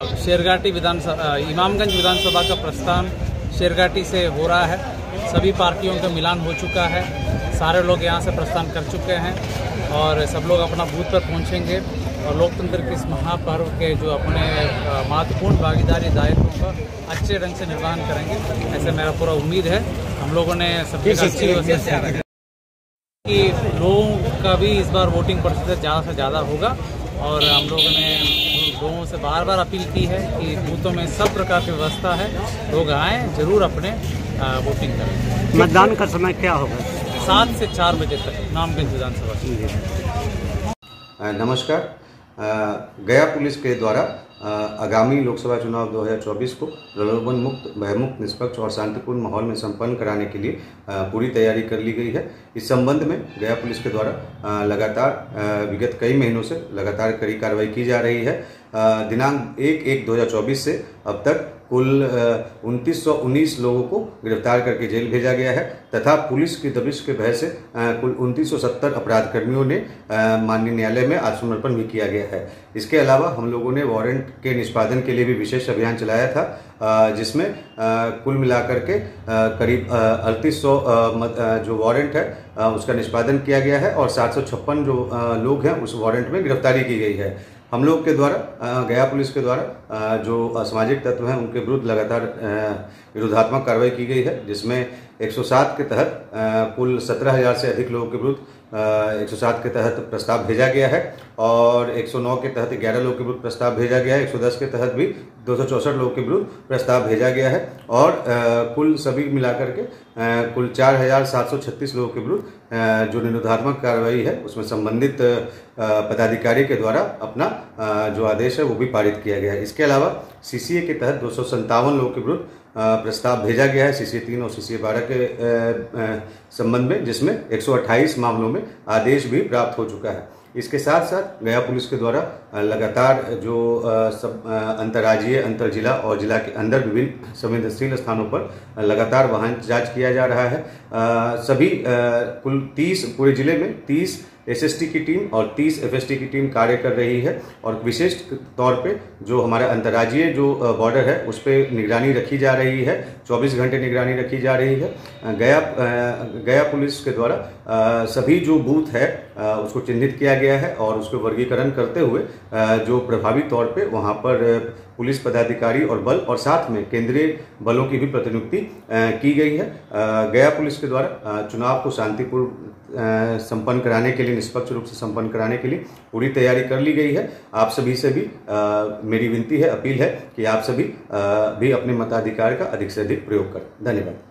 शेरघाटी विधानसभा इमामगंज विधानसभा का प्रस्थान शेरघाटी से हो रहा है। सभी पार्टियों का मिलान हो चुका है। सारे लोग यहाँ से प्रस्थान कर चुके हैं और सब लोग अपना बूथ पर पहुँचेंगे और लोकतंत्र के इस महापर्व के जो अपने महत्वपूर्ण भागीदारी दायित्वों का अच्छे ढंग से निर्वहन करेंगे ऐसे मेरा पूरा उम्मीद है। हम लोगों ने सभी अच्छी व्यवस्था कि लोगों का भी इस बार वोटिंग प्रतिशत ज़्यादा से ज़्यादा होगा और हम लोगों ने से बार बार अपील की है कि बूथों में सब प्रकार की व्यवस्था है। लोग आए ज़रूर अपने वोटिंग करें। मतदान का समय क्या होगा? सात से चार बजे तक नामगंज विधानसभा नमस्कार। गया पुलिस के द्वारा आगामी लोकसभा चुनाव 2024 को प्रलोभन मुक्त भयमुक्त निष्पक्ष और शांतिपूर्ण माहौल में संपन्न कराने के लिए पूरी तैयारी कर ली गई है। इस संबंध में गया पुलिस के द्वारा लगातार विगत कई महीनों से लगातार कड़ी कार्रवाई की जा रही है। दिनांक एक एक 2024 से अब तक कुल उनतीस सौ उन्नीस लोगों को गिरफ़्तार करके जेल भेजा गया है तथा पुलिस की दबिश के भय से कुल उनतीस सौ सत्तर अपराध कर्मियों ने माननीय न्यायालय में आत्मसमर्पण भी किया गया है। इसके अलावा हम लोगों ने वारंट के निष्पादन के लिए भी विशेष अभियान चलाया था जिसमें कुल मिलाकर के करीब अड़तीस सौ जो वारंट है उसका निष्पादन किया गया है और सात सौ छप्पन जो लोग हैं उस वारंट में गिरफ्तारी की गई है। हम लोग के द्वारा गया पुलिस के द्वारा जो असामाजिक तत्व हैं उनके विरुद्ध लगातार विरोधात्मक कार्रवाई की गई है जिसमें 107 के तहत कुल 17,000 से अधिक लोगों के विरुद्ध 107 के तहत प्रस्ताव भेजा गया है और 109 के तहत 11 लोगों के विरुद्ध प्रस्ताव भेजा गया है। 110 के तहत भी दो सौ चौंसठ लोगों के विरुद्ध प्रस्ताव भेजा गया है और कुल सभी मिलाकर के कुल 4,736 लोगों के विरुद्ध जो निरोधात्मक कार्रवाई है उसमें संबंधित पदाधिकारी के द्वारा अपना जो आदेश है वो भी पारित किया गया है। इसके अलावा सीसीए के तहत दो लोगों के विरुद्ध प्रस्ताव भेजा गया है सीसीए तीन और सीसीए बारह के संबंध में, जिसमें 128 मामलों में आदेश भी प्राप्त हो चुका है। इसके साथ साथ गया पुलिस के द्वारा लगातार जो सब अंतर्राज्यीय अंतर जिला और जिला के अंदर विभिन्न संवेदनशील स्थानों पर लगातार वाहन जाँच किया जा रहा है। सभी कुल 30 पूरे ज़िले में 30 एसएसटी की टीम और 30 एफएसटी की टीम कार्य कर रही है और विशेष तौर पे जो हमारा अंतर्राज्यीय जो बॉर्डर है, उस पर निगरानी रखी जा रही है। 24 घंटे निगरानी रखी जा रही है। गया गया पुलिस के द्वारा सभी जो बूथ है उसको चिन्हित किया गया है और उसको वर्गीकरण करते हुए जो प्रभावी तौर पे वहाँ पर पुलिस पदाधिकारी और बल और साथ में केंद्रीय बलों की भी प्रतिनियुक्ति की गई है। गया पुलिस के द्वारा चुनाव को शांतिपूर्ण संपन्न कराने के लिए निष्पक्ष रूप से संपन्न कराने के लिए पूरी तैयारी कर ली गई है। आप सभी से भी आ, मेरी विनती है अपील है कि आप सभी आ, भी अपने मताधिकार का अधिक से अधिक प्रयोग करें। धन्यवाद।